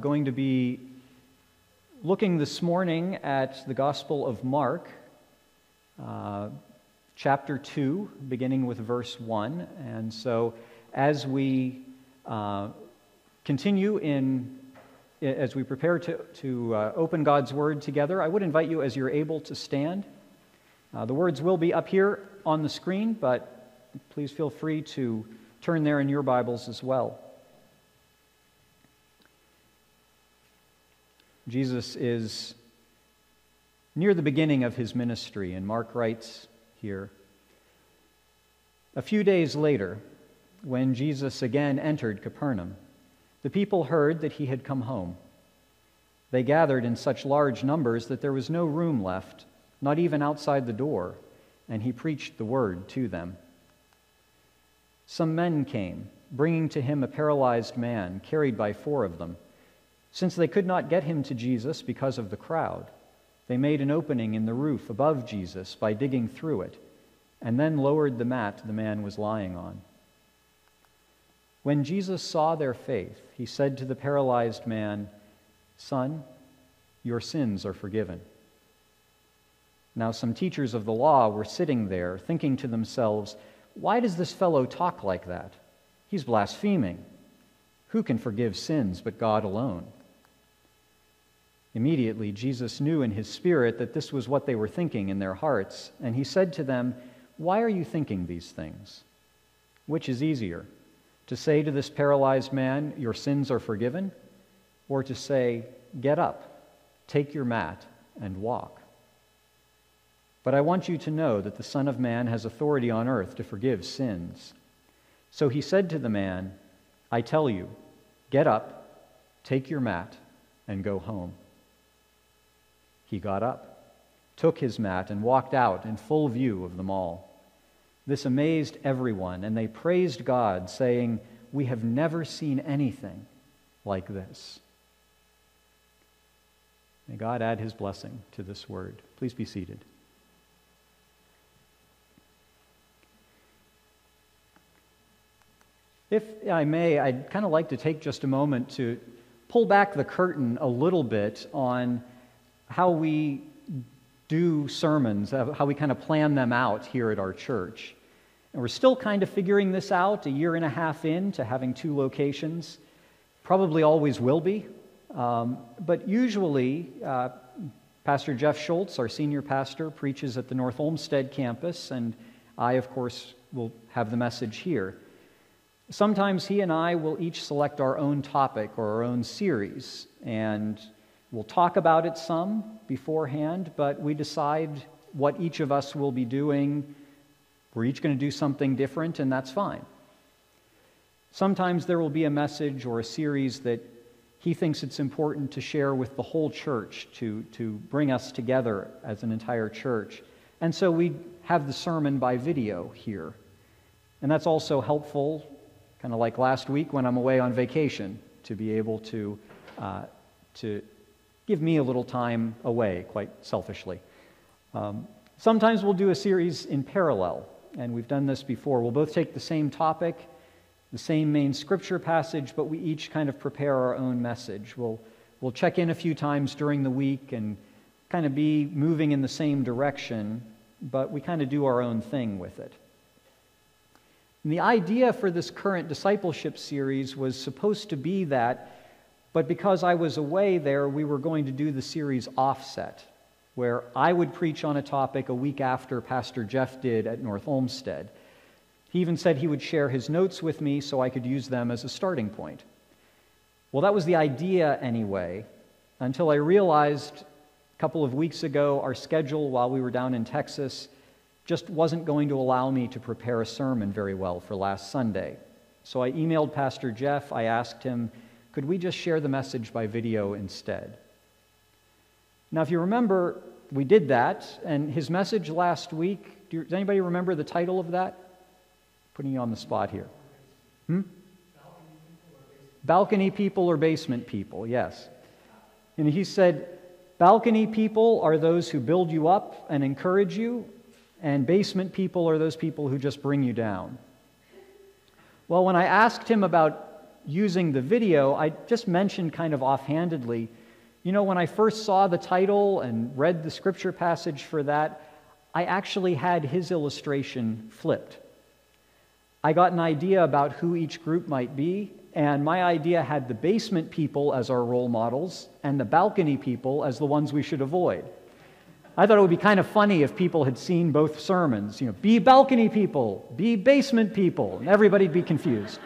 going to be looking this morning at the Gospel of Mark, uh, chapter 2, beginning with verse 1. And so, as we uh, continue in, as we prepare to, to uh, open God's Word together, I would invite you, as you're able, to stand. Uh, the words will be up here on the screen, but please feel free to turn there in your Bibles as well. Jesus is near the beginning of his ministry, and Mark writes here A few days later, when Jesus again entered Capernaum, the people heard that he had come home. They gathered in such large numbers that there was no room left, not even outside the door, and he preached the word to them. Some men came, bringing to him a paralyzed man, carried by four of them. Since they could not get him to Jesus because of the crowd, they made an opening in the roof above Jesus by digging through it, and then lowered the mat the man was lying on. When Jesus saw their faith, he said to the paralyzed man, Son, your sins are forgiven. Now, some teachers of the law were sitting there, thinking to themselves, Why does this fellow talk like that? He's blaspheming. Who can forgive sins but God alone? Immediately, Jesus knew in his spirit that this was what they were thinking in their hearts, and he said to them, Why are you thinking these things? Which is easier, to say to this paralyzed man, Your sins are forgiven, or to say, Get up, take your mat, and walk? But I want you to know that the Son of Man has authority on earth to forgive sins. So he said to the man, I tell you, get up, take your mat, and go home. He got up, took his mat, and walked out in full view of them all. This amazed everyone, and they praised God, saying, We have never seen anything like this. May God add his blessing to this word. Please be seated. If I may, I'd kind of like to take just a moment to pull back the curtain a little bit on how we do sermons, how we kind of plan them out here at our church. And we're still kind of figuring this out a year and a half into having two locations. Probably always will be. Um, but usually, uh, Pastor Jeff Schultz, our senior pastor, preaches at the North Olmsted campus, and I, of course, will have the message here. Sometimes he and I will each select our own topic or our own series, and We'll talk about it some beforehand, but we decide what each of us will be doing. We're each going to do something different, and that's fine. Sometimes there will be a message or a series that he thinks it's important to share with the whole church to, to bring us together as an entire church. And so we have the sermon by video here. And that's also helpful, kind of like last week when I'm away on vacation, to be able to, uh, to give me a little time away, quite selfishly. Um, sometimes we'll do a series in parallel, and we've done this before. We'll both take the same topic, the same main scripture passage, but we each kind of prepare our own message. We'll, we'll check in a few times during the week and kind of be moving in the same direction, but we kind of do our own thing with it. And the idea for this current discipleship series was supposed to be that but because I was away there, we were going to do the series Offset, where I would preach on a topic a week after Pastor Jeff did at North Olmsted. He even said he would share his notes with me so I could use them as a starting point. Well, that was the idea anyway, until I realized a couple of weeks ago our schedule while we were down in Texas just wasn't going to allow me to prepare a sermon very well for last Sunday. So I emailed Pastor Jeff. I asked him could we just share the message by video instead? Now, if you remember, we did that, and his message last week, do, does anybody remember the title of that? Putting you on the spot here. Hmm? Balcony people or basement people, yes. And he said, Balcony people are those who build you up and encourage you, and basement people are those people who just bring you down. Well, when I asked him about using the video, I just mentioned kind of offhandedly, you know, when I first saw the title and read the scripture passage for that, I actually had his illustration flipped. I got an idea about who each group might be, and my idea had the basement people as our role models and the balcony people as the ones we should avoid. I thought it would be kind of funny if people had seen both sermons. You know, be balcony people, be basement people, and everybody'd be confused.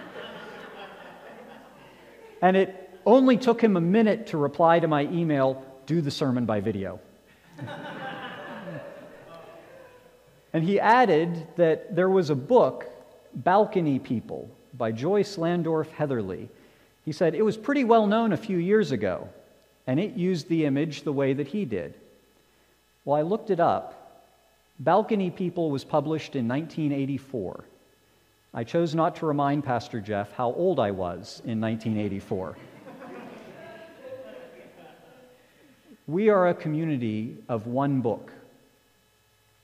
And it only took him a minute to reply to my email, do the sermon by video. and he added that there was a book, Balcony People, by Joyce Landorf Heatherly. He said it was pretty well known a few years ago, and it used the image the way that he did. Well, I looked it up. Balcony People was published in 1984. I chose not to remind Pastor Jeff how old I was in 1984. we are a community of one book,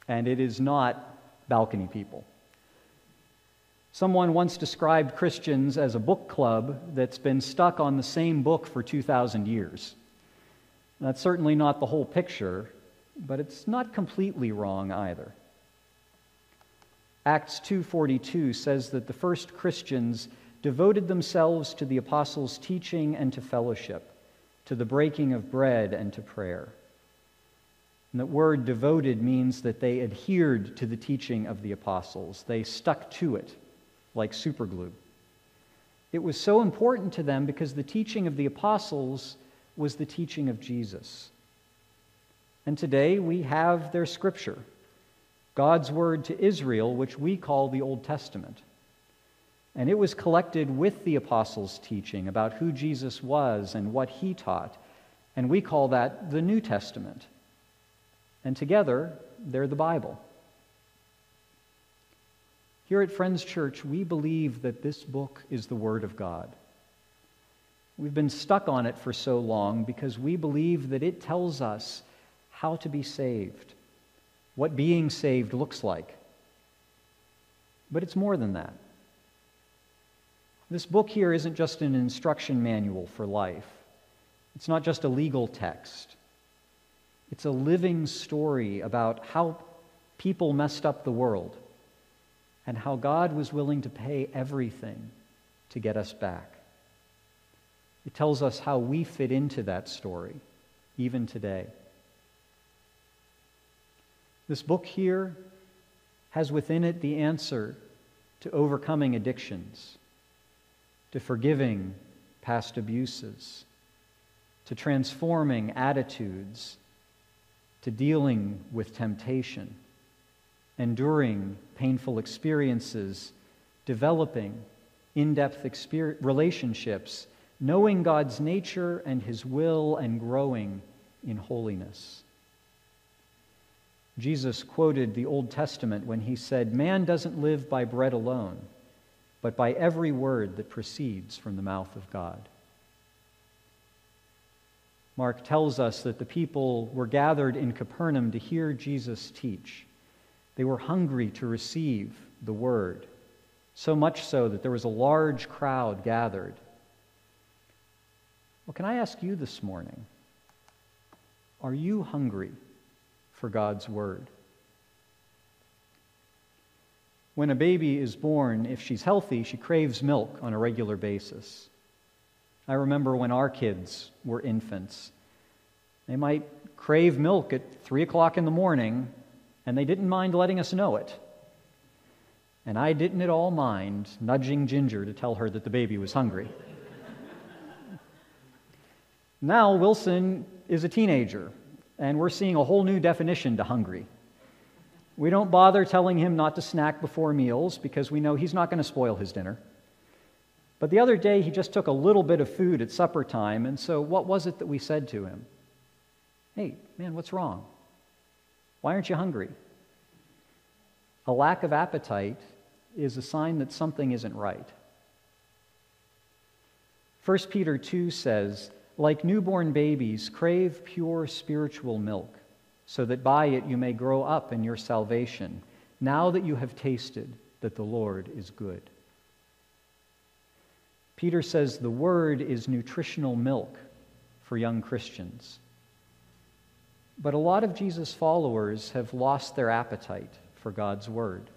and it is not Balcony People. Someone once described Christians as a book club that's been stuck on the same book for 2,000 years. That's certainly not the whole picture, but it's not completely wrong either. Acts 2:42 says that the first Christians devoted themselves to the apostles' teaching and to fellowship, to the breaking of bread and to prayer. And that word devoted means that they adhered to the teaching of the apostles. They stuck to it like superglue. It was so important to them because the teaching of the apostles was the teaching of Jesus. And today we have their scripture, God's word to Israel, which we call the Old Testament. And it was collected with the apostles' teaching about who Jesus was and what he taught. And we call that the New Testament. And together, they're the Bible. Here at Friends Church, we believe that this book is the Word of God. We've been stuck on it for so long because we believe that it tells us how to be saved, what being saved looks like. But it's more than that. This book here isn't just an instruction manual for life, it's not just a legal text. It's a living story about how people messed up the world and how God was willing to pay everything to get us back. It tells us how we fit into that story, even today. This book here has within it the answer to overcoming addictions, to forgiving past abuses, to transforming attitudes, to dealing with temptation, enduring painful experiences, developing in depth relationships, knowing God's nature and His will, and growing in holiness. Jesus quoted the Old Testament when he said, Man doesn't live by bread alone, but by every word that proceeds from the mouth of God. Mark tells us that the people were gathered in Capernaum to hear Jesus teach. They were hungry to receive the word, so much so that there was a large crowd gathered. Well, can I ask you this morning, are you hungry? For God's Word. When a baby is born, if she's healthy, she craves milk on a regular basis. I remember when our kids were infants. They might crave milk at 3 o'clock in the morning, and they didn't mind letting us know it. And I didn't at all mind nudging Ginger to tell her that the baby was hungry. now, Wilson is a teenager, and we're seeing a whole new definition to hungry. We don't bother telling him not to snack before meals because we know he's not going to spoil his dinner. But the other day, he just took a little bit of food at supper time, and so what was it that we said to him? Hey, man, what's wrong? Why aren't you hungry? A lack of appetite is a sign that something isn't right. 1 Peter 2 says, like newborn babies, crave pure spiritual milk, so that by it you may grow up in your salvation, now that you have tasted that the Lord is good. Peter says the Word is nutritional milk for young Christians. But a lot of Jesus' followers have lost their appetite for God's Word.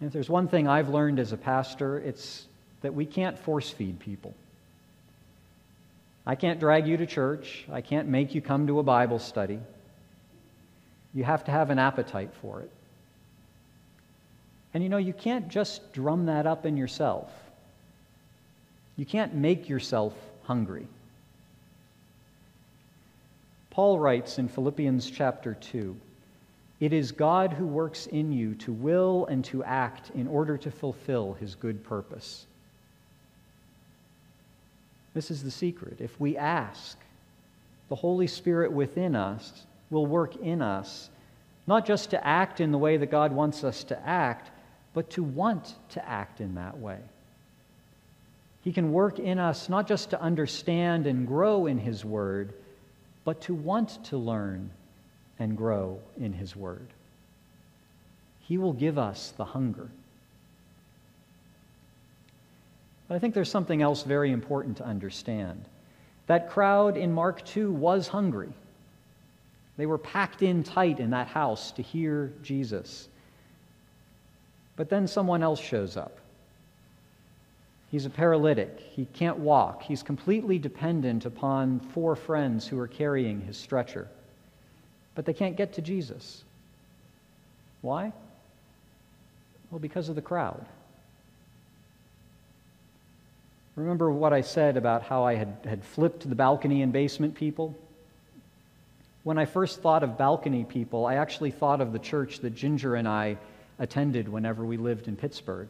And if there's one thing I've learned as a pastor, it's that we can't force feed people. I can't drag you to church. I can't make you come to a Bible study. You have to have an appetite for it. And you know, you can't just drum that up in yourself. You can't make yourself hungry. Paul writes in Philippians chapter 2 It is God who works in you to will and to act in order to fulfill his good purpose. This is the secret. If we ask, the Holy Spirit within us will work in us, not just to act in the way that God wants us to act, but to want to act in that way. He can work in us not just to understand and grow in His Word, but to want to learn and grow in His Word. He will give us the hunger. But I think there's something else very important to understand. That crowd in Mark 2 was hungry. They were packed in tight in that house to hear Jesus. But then someone else shows up. He's a paralytic. He can't walk. He's completely dependent upon four friends who are carrying his stretcher. But they can't get to Jesus. Why? Well, because of the crowd. Remember what I said about how I had, had flipped the balcony and basement people? When I first thought of balcony people, I actually thought of the church that Ginger and I attended whenever we lived in Pittsburgh.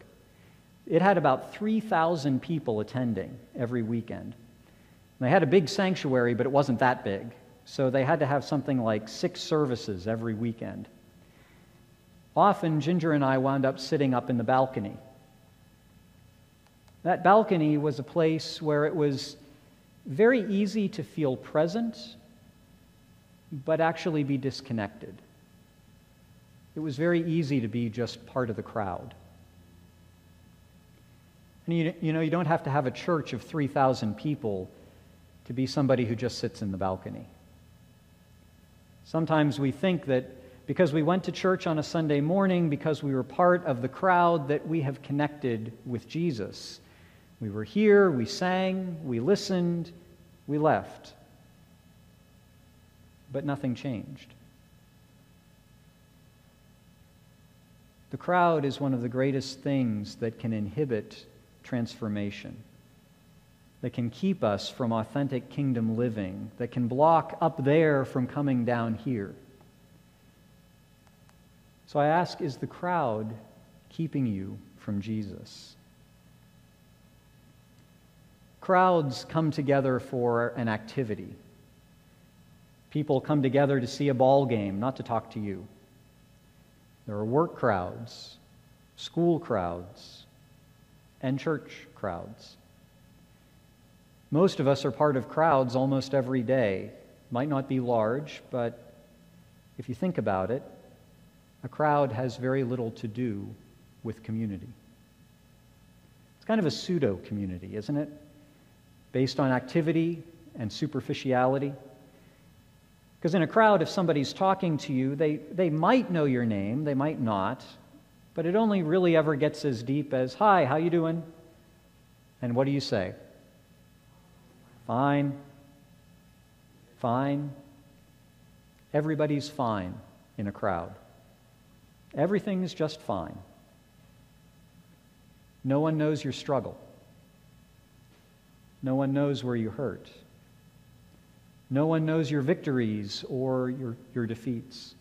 It had about 3,000 people attending every weekend. They had a big sanctuary, but it wasn't that big. So they had to have something like six services every weekend. Often, Ginger and I wound up sitting up in the balcony. That balcony was a place where it was very easy to feel present, but actually be disconnected. It was very easy to be just part of the crowd. And you, you know, you don't have to have a church of 3,000 people to be somebody who just sits in the balcony. Sometimes we think that because we went to church on a Sunday morning, because we were part of the crowd, that we have connected with Jesus. We were here, we sang, we listened, we left. But nothing changed. The crowd is one of the greatest things that can inhibit transformation, that can keep us from authentic kingdom living, that can block up there from coming down here. So I ask is the crowd keeping you from Jesus? Crowds come together for an activity. People come together to see a ball game, not to talk to you. There are work crowds, school crowds, and church crowds. Most of us are part of crowds almost every day. Might not be large, but if you think about it, a crowd has very little to do with community. It's kind of a pseudo community, isn't it? Based on activity and superficiality. Because in a crowd, if somebody's talking to you, they, they might know your name, they might not, but it only really ever gets as deep as, "Hi, how you doing?" And what do you say? Fine. Fine. Everybody's fine in a crowd. Everything is just fine. No one knows your struggle. No one knows where you hurt. No one knows your victories or your, your defeats.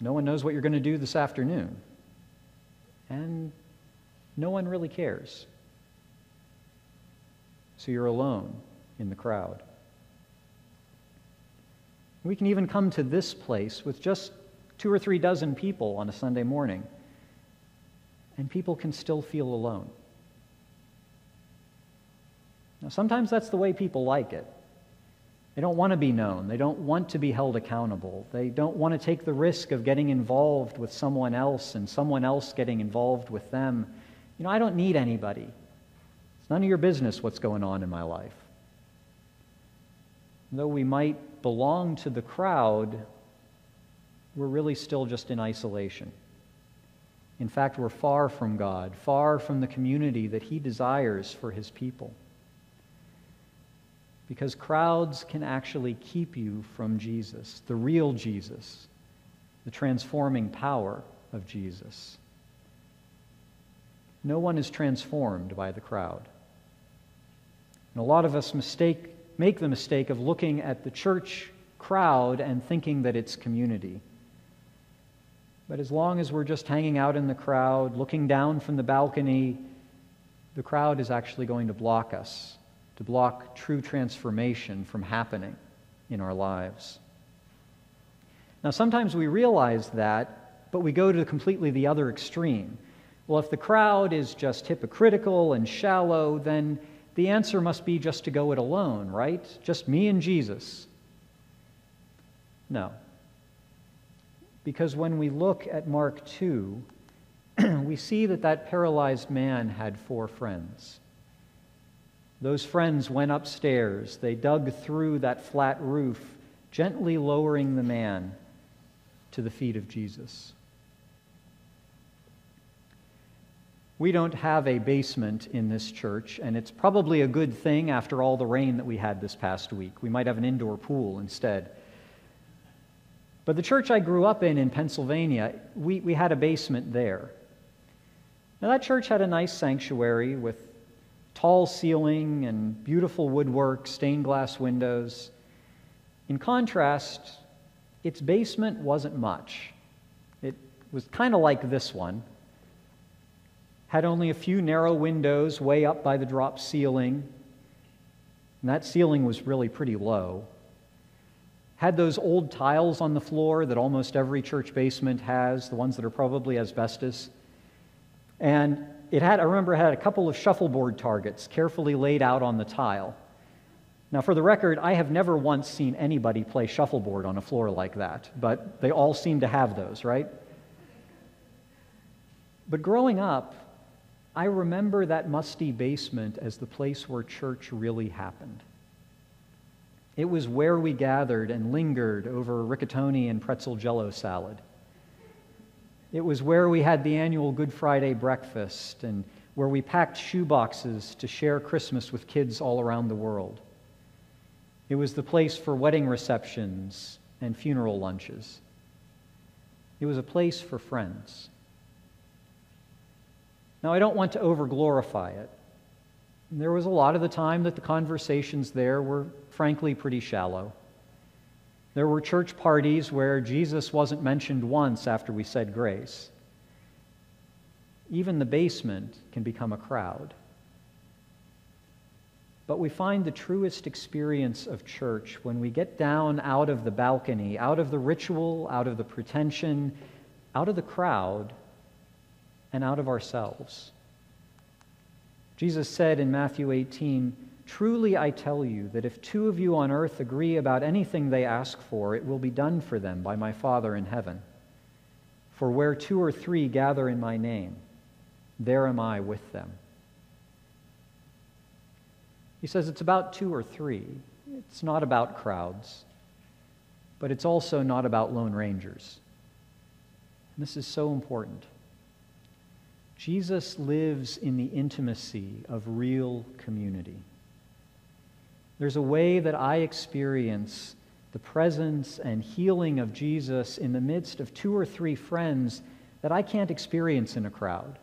No one knows what you're going to do this afternoon. And no one really cares. So you're alone in the crowd. We can even come to this place with just two or three dozen people on a Sunday morning, and people can still feel alone. Now, sometimes that's the way people like it. They don't want to be known. They don't want to be held accountable. They don't want to take the risk of getting involved with someone else and someone else getting involved with them You know, I don't need anybody. It's none of your business what's going on in my life. Though we might belong to the crowd, we're really still just in isolation. In fact, we're far from God, far from the community that He desires for His people. Because crowds can actually keep you from Jesus, the real Jesus, the transforming power of Jesus. No one is transformed by the crowd. And a lot of us mistake, make the mistake of looking at the church crowd and thinking that it's community. But as long as we're just hanging out in the crowd, looking down from the balcony, the crowd is actually going to block us, to block true transformation from happening in our lives. Now, sometimes we realize that, but we go to completely the other extreme. Well, if the crowd is just hypocritical and shallow, then the answer must be just to go it alone, right? Just me and Jesus. No. Because when we look at Mark 2, we see that that paralyzed man had four friends. Those friends went upstairs. They dug through that flat roof, gently lowering the man to the feet of Jesus. We don't have a basement in this church, and it's probably a good thing after all the rain that we had this past week. We might have an indoor pool instead. But the church I grew up in in Pennsylvania, we, we had a basement there. Now, that church had a nice sanctuary with tall ceiling and beautiful woodwork, stained glass windows. In contrast, its basement wasn't much. It was kind of like this one. Had only a few narrow windows way up by the drop ceiling. And that ceiling was really pretty low had those old tiles on the floor that almost every church basement has, the ones that are probably asbestos. And it had, I remember, it had a couple of shuffleboard targets carefully laid out on the tile. Now, for the record, I have never once seen anybody play shuffleboard on a floor like that, but they all seem to have those, right? But growing up, I remember that musty basement as the place where church really happened. It was where we gathered and lingered over rigatoni and pretzel jello salad. It was where we had the annual Good Friday breakfast and where we packed shoeboxes to share Christmas with kids all around the world. It was the place for wedding receptions and funeral lunches. It was a place for friends. Now, I don't want to overglorify it. There was a lot of the time that the conversations there were frankly pretty shallow. There were church parties where Jesus wasn't mentioned once after we said grace. Even the basement can become a crowd. But we find the truest experience of church when we get down out of the balcony, out of the ritual, out of the pretension, out of the crowd, and out of ourselves. Jesus said in Matthew 18, Truly I tell you that if two of you on earth agree about anything they ask for, it will be done for them by my Father in heaven. For where two or three gather in my name, there am I with them. He says it's about two or three. It's not about crowds, but it's also not about lone rangers. And this is so important. Jesus lives in the intimacy of real community. There's a way that I experience the presence and healing of Jesus in the midst of two or three friends that I can't experience in a crowd,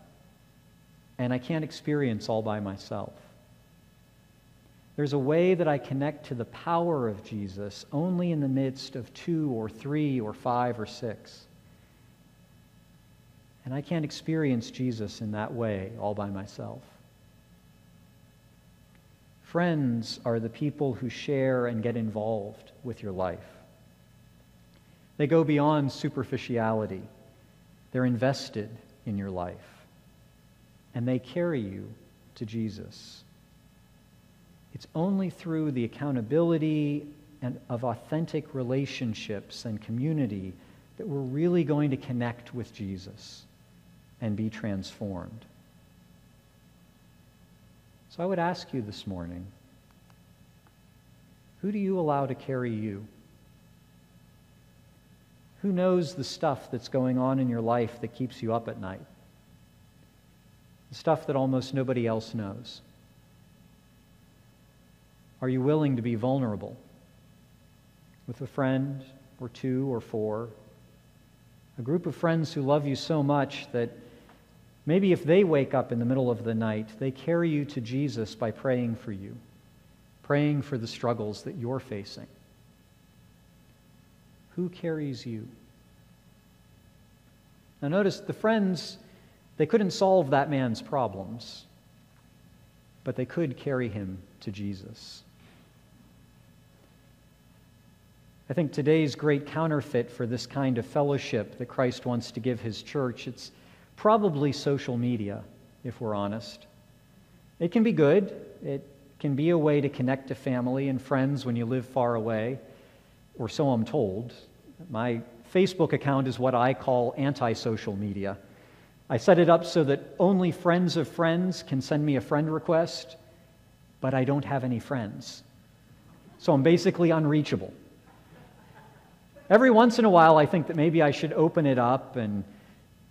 and I can't experience all by myself. There's a way that I connect to the power of Jesus only in the midst of two or three or five or six. And I can't experience Jesus in that way all by myself. Friends are the people who share and get involved with your life. They go beyond superficiality, they're invested in your life, and they carry you to Jesus. It's only through the accountability and of authentic relationships and community that we're really going to connect with Jesus and be transformed. So I would ask you this morning who do you allow to carry you? Who knows the stuff that's going on in your life that keeps you up at night? The stuff that almost nobody else knows. Are you willing to be vulnerable with a friend or two or four? A group of friends who love you so much that maybe if they wake up in the middle of the night, they carry you to Jesus by praying for you, praying for the struggles that you're facing. Who carries you? Now, notice the friends, they couldn't solve that man's problems, but they could carry him to Jesus. I think today's great counterfeit for this kind of fellowship that Christ wants to give his church, it's probably social media, if we're honest. It can be good. It can be a way to connect to family and friends when you live far away, or so I'm told. My Facebook account is what I call anti-social media. I set it up so that only friends of friends can send me a friend request, but I don't have any friends. So I'm basically unreachable. Every once in a while, I think that maybe I should open it up and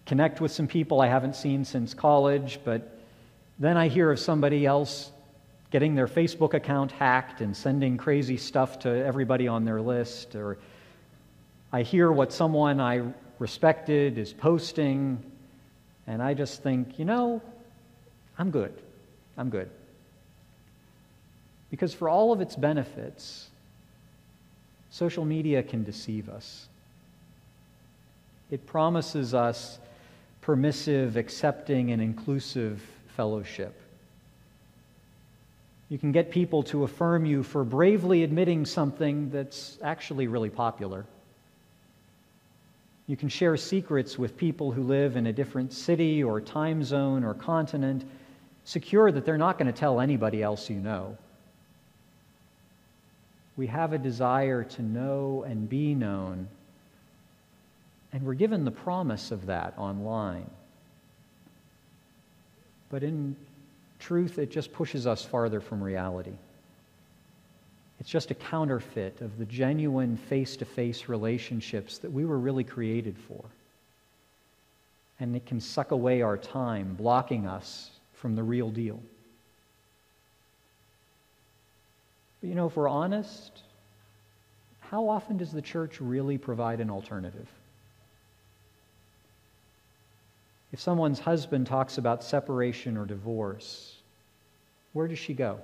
connect with some people I haven't seen since college, but then I hear of somebody else getting their Facebook account hacked and sending crazy stuff to everybody on their list, or I hear what someone I respected is posting, and I just think, you know, I'm good. I'm good. Because for all of its benefits, Social media can deceive us. It promises us permissive, accepting, and inclusive fellowship. You can get people to affirm you for bravely admitting something that's actually really popular. You can share secrets with people who live in a different city or time zone or continent, secure that they're not going to tell anybody else you know we have a desire to know and be known. And we're given the promise of that online. But in truth, it just pushes us farther from reality. It's just a counterfeit of the genuine face to face relationships that we were really created for. And it can suck away our time, blocking us from the real deal. But you know, if we're honest, how often does the church really provide an alternative? If someone's husband talks about separation or divorce, where does she go?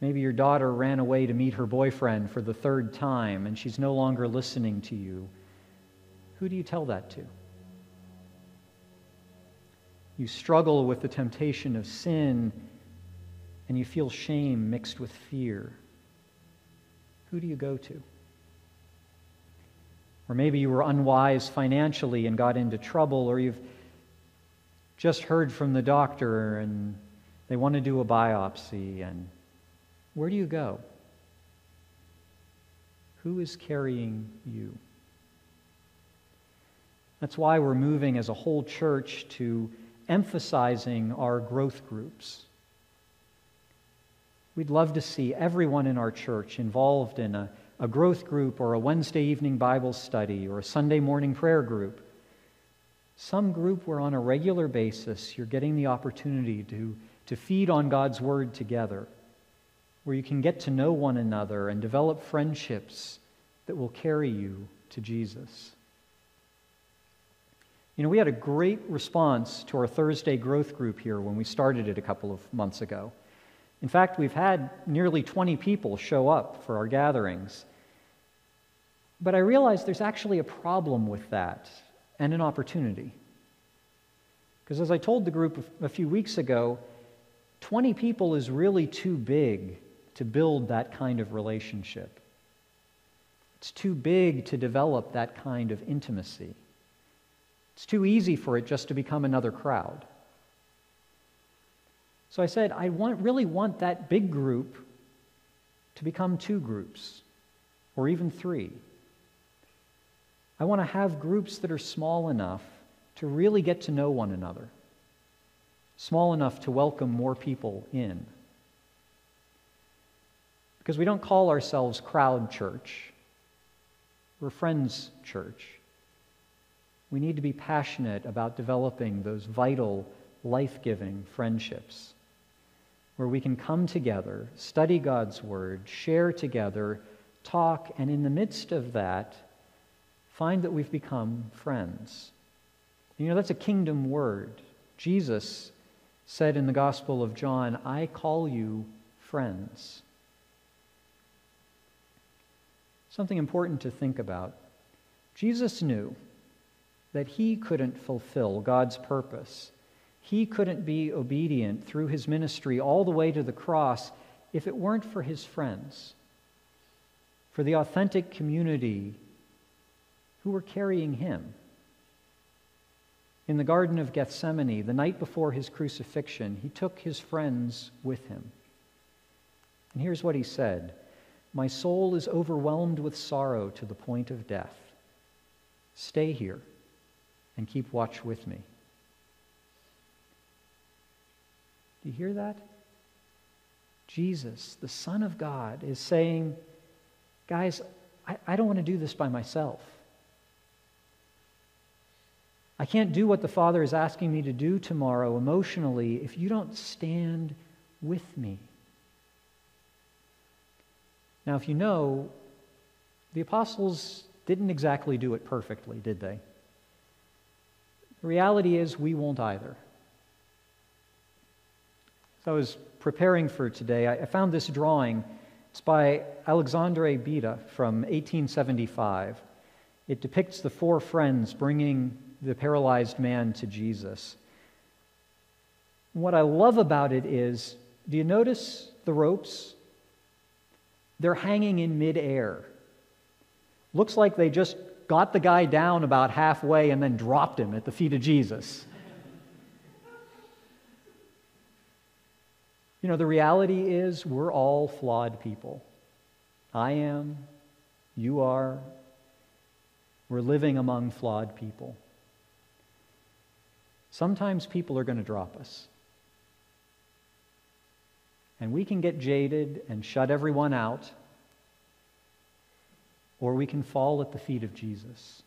Maybe your daughter ran away to meet her boyfriend for the third time and she's no longer listening to you. Who do you tell that to? You struggle with the temptation of sin and you feel shame mixed with fear, who do you go to? Or maybe you were unwise financially and got into trouble, or you've just heard from the doctor and they want to do a biopsy, and where do you go? Who is carrying you? That's why we're moving as a whole church to emphasizing our growth groups. We'd love to see everyone in our church involved in a, a growth group or a Wednesday evening Bible study or a Sunday morning prayer group. Some group where on a regular basis you're getting the opportunity to, to feed on God's Word together, where you can get to know one another and develop friendships that will carry you to Jesus. You know, we had a great response to our Thursday growth group here when we started it a couple of months ago. In fact, we've had nearly 20 people show up for our gatherings. But I realize there's actually a problem with that and an opportunity. Because as I told the group a few weeks ago, 20 people is really too big to build that kind of relationship. It's too big to develop that kind of intimacy. It's too easy for it just to become another crowd. So I said, I want, really want that big group to become two groups or even three. I want to have groups that are small enough to really get to know one another. small enough to welcome more people in. Because we don't call ourselves crowd church, we're friends church. We need to be passionate about developing those vital, life giving friendships where we can come together, study God's Word, share together, talk, and in the midst of that, find that we've become friends. You know, that's a kingdom word. Jesus said in the Gospel of John, I call you friends. Something important to think about. Jesus knew that he couldn't fulfill God's purpose. He couldn't be obedient through his ministry all the way to the cross if it weren't for his friends, for the authentic community who were carrying him. In the Garden of Gethsemane, the night before his crucifixion, he took his friends with him. And here's what he said My soul is overwhelmed with sorrow to the point of death. Stay here and keep watch with me. Do you hear that? Jesus, the Son of God, is saying, Guys, I, I don't want to do this by myself. I can't do what the Father is asking me to do tomorrow emotionally if you don't stand with me. Now, if you know, the apostles didn't exactly do it perfectly, did they? The reality is, we won't either. So I was preparing for today, I found this drawing. It's by Alexandre Bida from 1875. It depicts the four friends bringing the paralyzed man to Jesus. What I love about it is do you notice the ropes? They're hanging in midair. Looks like they just got the guy down about halfway and then dropped him at the feet of Jesus. You know, the reality is we're all flawed people. I am, you are. We're living among flawed people. Sometimes people are going to drop us. And we can get jaded and shut everyone out or we can fall at the feet of Jesus.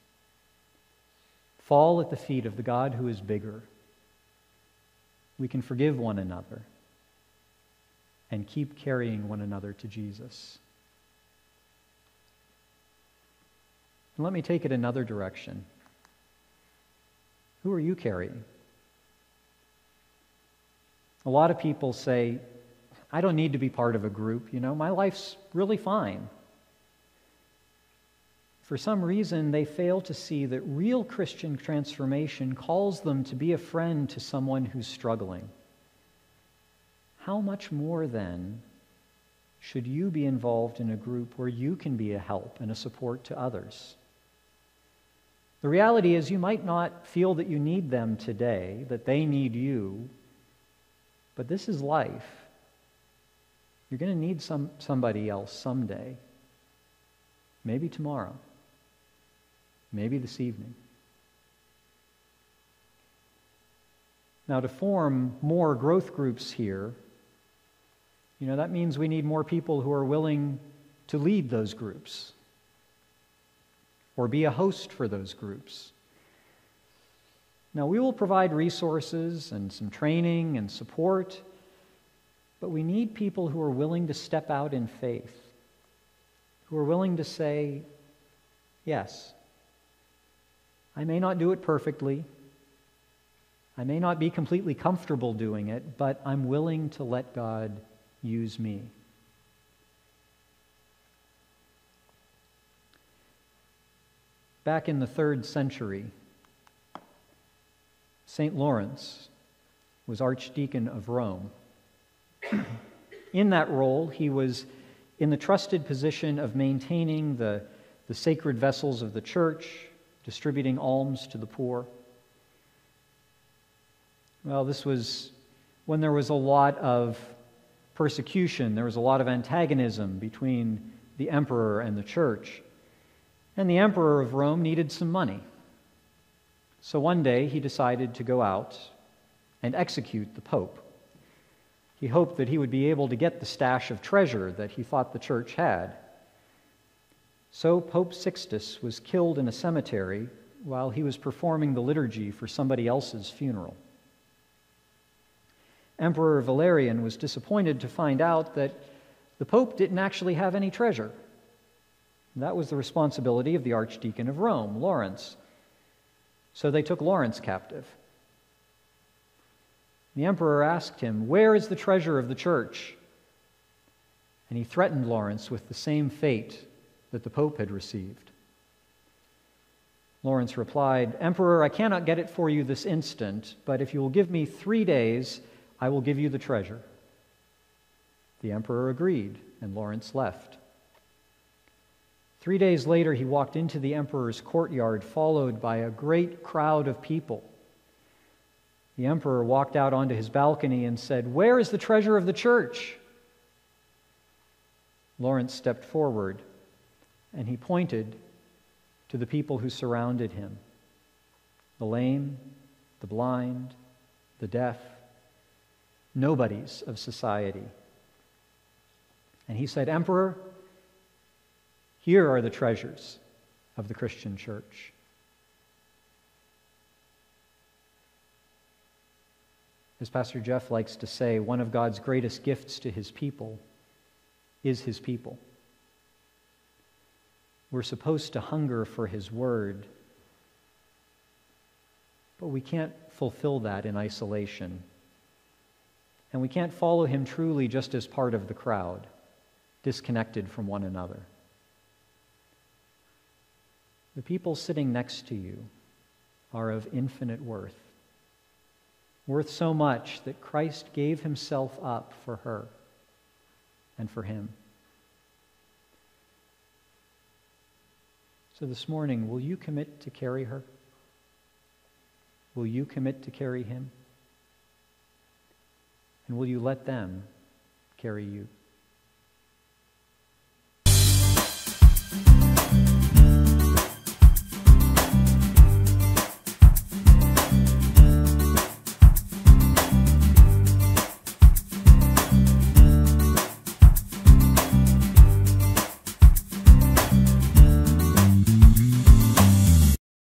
Fall at the feet of the God who is bigger. We can forgive one another and keep carrying one another to Jesus. And let me take it another direction. Who are you carrying? A lot of people say, I don't need to be part of a group. You know, my life's really fine for some reason, they fail to see that real Christian transformation calls them to be a friend to someone who's struggling. How much more, then, should you be involved in a group where you can be a help and a support to others? The reality is, you might not feel that you need them today, that they need you, but this is life. You're going to need some, somebody else someday, maybe tomorrow maybe this evening. Now, to form more growth groups here, you know, that means we need more people who are willing to lead those groups or be a host for those groups. Now, we will provide resources and some training and support, but we need people who are willing to step out in faith, who are willing to say, Yes, I may not do it perfectly. I may not be completely comfortable doing it, but I'm willing to let God use me. Back in the third century, St. Lawrence was Archdeacon of Rome. in that role, he was in the trusted position of maintaining the, the sacred vessels of the church, distributing alms to the poor. Well, this was when there was a lot of persecution, there was a lot of antagonism between the emperor and the church. And the emperor of Rome needed some money. So one day he decided to go out and execute the Pope. He hoped that he would be able to get the stash of treasure that he thought the church had. So Pope Sixtus was killed in a cemetery while he was performing the liturgy for somebody else's funeral. Emperor Valerian was disappointed to find out that the Pope didn't actually have any treasure. That was the responsibility of the Archdeacon of Rome, Lawrence. So they took Lawrence captive. The emperor asked him, Where is the treasure of the church? And he threatened Lawrence with the same fate that the Pope had received. Lawrence replied, Emperor, I cannot get it for you this instant, but if you will give me three days, I will give you the treasure. The emperor agreed, and Lawrence left. Three days later, he walked into the emperor's courtyard, followed by a great crowd of people. The emperor walked out onto his balcony and said, Where is the treasure of the church? Lawrence stepped forward and he pointed to the people who surrounded him the lame, the blind, the deaf, nobodies of society. And he said, Emperor, here are the treasures of the Christian church. As Pastor Jeff likes to say, one of God's greatest gifts to his people is his people. We're supposed to hunger for his word, but we can't fulfill that in isolation. And we can't follow him truly just as part of the crowd, disconnected from one another. The people sitting next to you are of infinite worth, worth so much that Christ gave himself up for her and for him. So this morning, will you commit to carry her? Will you commit to carry him? And will you let them carry you?